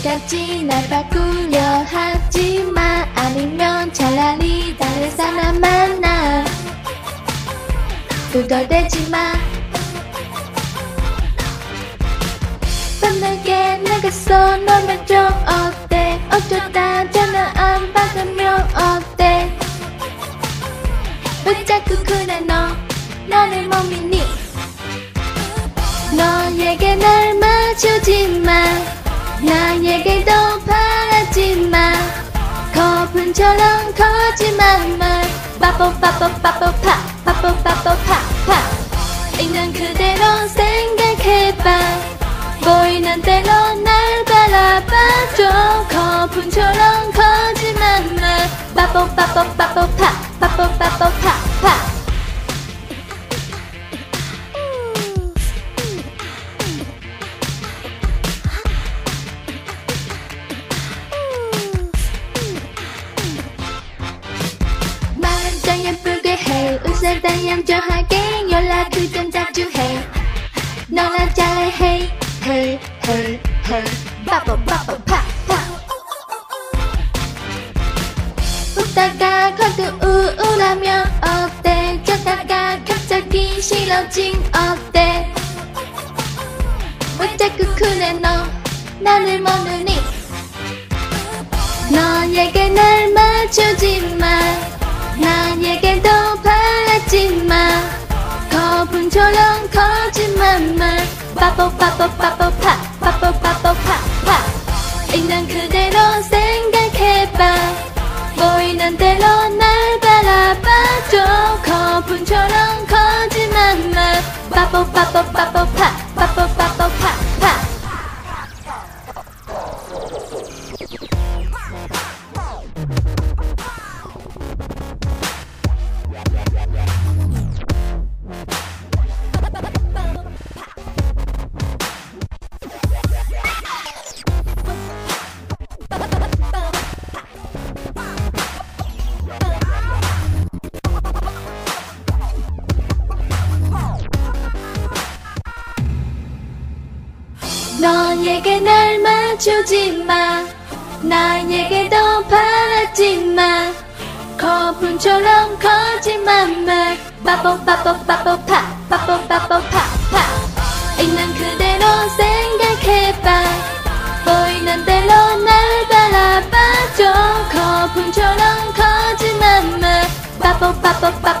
끝까지 날 바꾸려 하지마. 아니면 차라리 다른 사람 만나. 두덜대지마. 밤늦게 나가서 놀면 좀 어때? 어쩌다 전화 안 받으면 어때? 왜 자꾸 그래 너? 나를 못 믿니? 너에게 날 맞추지 마 나에게도 바라지마 거품처럼 거짓말만 빠뽀 빠뽀 빠뽀 파. 빠뽀 빠뽀 파파. 있는 그대로 생각해봐. 보이는 대로 날 바라봐줘. 거품처럼 거짓말만 빠뽀 빠뽀 빠뽀 파 빠뽀 때 얌전하게 연락을 좀 자주 해. 너나 잘해. hey 빠뽀 빠뽀 파파. 웃다가 가끔 우울하면 어때? 자다가 갑자기 싫어진 어때? 왜 자꾸 그래 너? 나를 모르니? 너에게 날맞 빠뽀 빠뽀 빠뽀 파 빠뽀 빠뽀 파파. 있는 그대로 생각해봐. 보이는 대로 날 바라봐줘. 거품처럼 거짓말만 빠뽀 빠뽀 빠뽀 파. 빠뽀 너에게 날 맞추지 마. 나에게도 바라지 마. 거품처럼 거짓말만 빠뽀 빠뽀 빠뽀 파. 빠뽀 빠뽀 파파. 있는 그대로 생각해봐. 보이는 대로 날 바라봐줘. 거품처럼 거짓말만 빠뽀 빠뽀 빠뽀